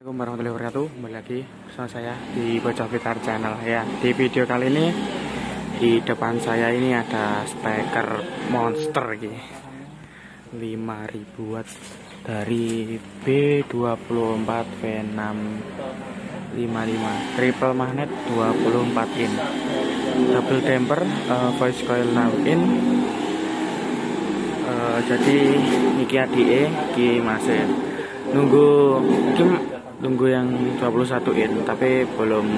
Assalamualaikum warahmatullahi wabarakatuh. Kembali lagi bersama saya di Bocah Pitar Channel. Ya Di video kali ini Di depan saya ini ada speaker monster gitu 5000 watt Dari B24 V6 55 Triple magnet 24 in. Double damper uh, Voice coil now in. Uh, Jadi Niki ADE Ki masih. Nunggu mungkin nunggu yang 21 in tapi belum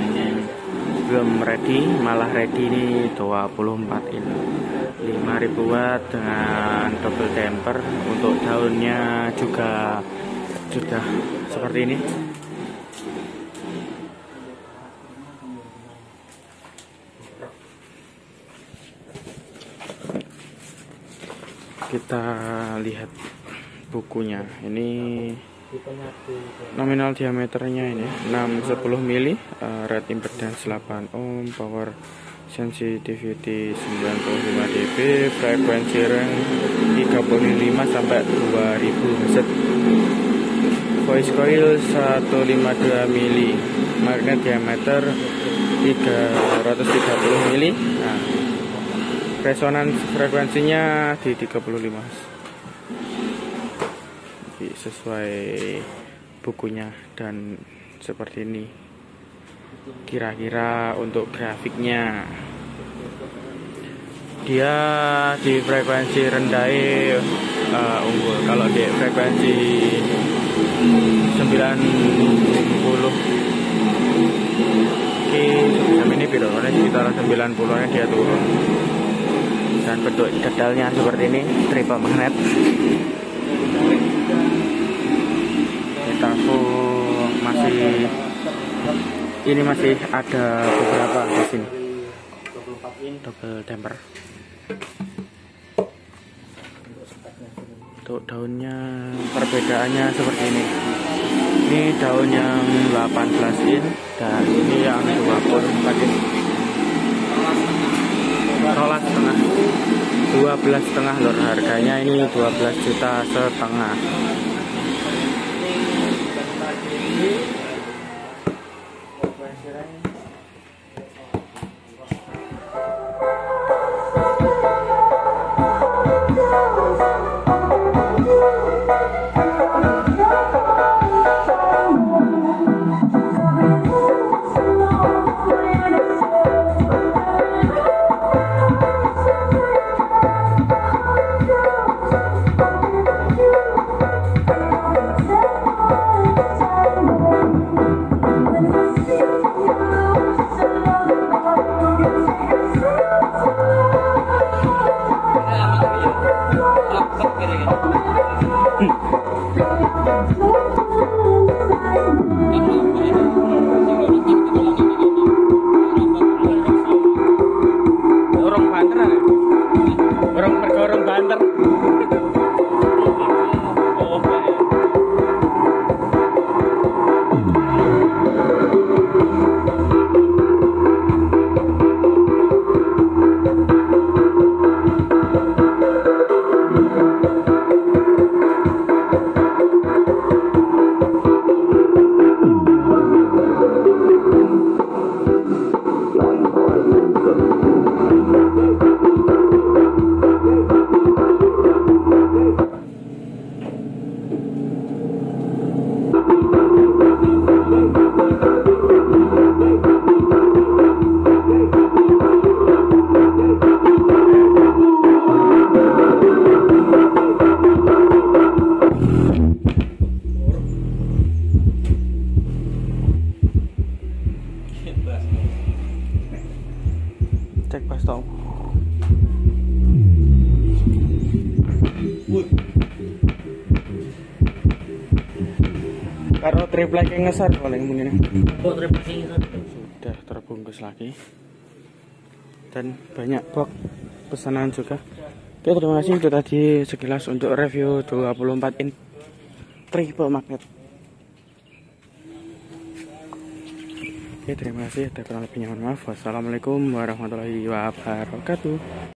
belum ready. Malah ready ini 24 in. 5000 watt dengan double damper. Untuk daunnya juga sudah seperti ini. Kita lihat bukunya. Ini nominal diameternya ini 610 mili uh, rate impedance 8 ohm power sensitivity 95 dB frekuensi range 35 sampai 2000 Hz. Voice coil 152 mili magnet diameter 330 mili. Nah, resonans frekuensinya di 35 Hz sesuai bukunya dan seperti ini. Kira-kira untuk grafiknya. Dia di frekuensi rendah uh, unggul. Kalau di frekuensi 90 jam ini pilotnya sekitar 90 nya dia turun. Dan bentuk dedalnya seperti ini triple magnet Tafu masih ini masih ada beberapa di sini. Double damper. Untuk daunnya perbedaannya seperti ini. Ini daun yang 18 in dan ini yang 24 in rolas setengah 12 setengah lor. Harganya ini 12 juta setengah banter orang mergorong banter. Cek pas tau Karo triplek yang ngesar paling mungkin Oh, triplek yang ngesar. Sudah terbungkus lagi. Dan banyak box pesanan juga. Oke, terima kasih itu tadi sekilas untuk review 24 in triple magnet. Oke, terima kasih. Lebihnya mohon maaf. Wassalamualaikum warahmatullahi wabarakatuh.